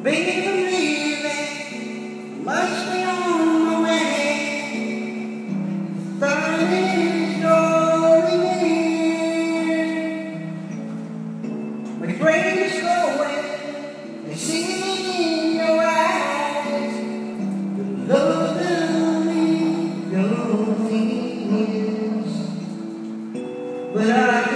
Baby, believe must be on my way. Starting slowly near. When rain is going, I see in your eyes the love that your tears. But I'd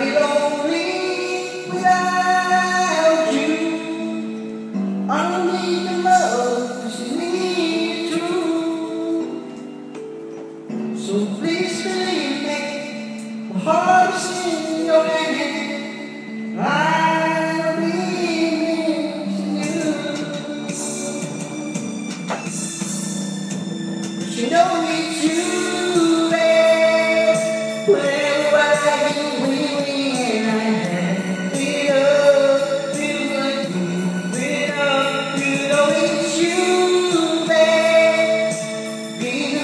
you know it's you, babe. We win. I it it's you, babe. Me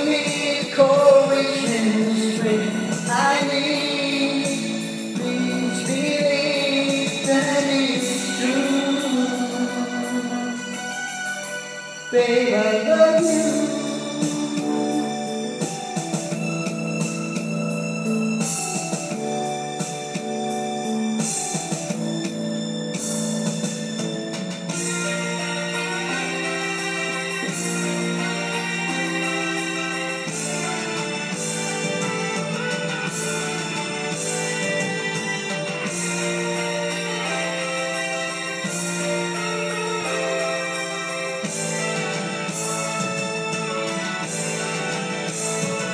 and strength I need. Please believe that it's true. Babe, I love you.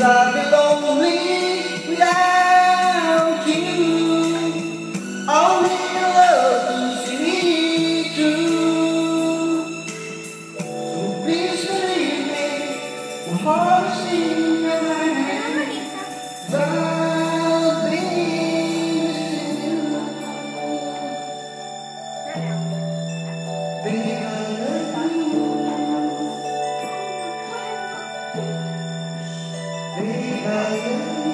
Cause I'll be lonely without you. Only your love can see me through. So please believe me, my heart is in your hands. You.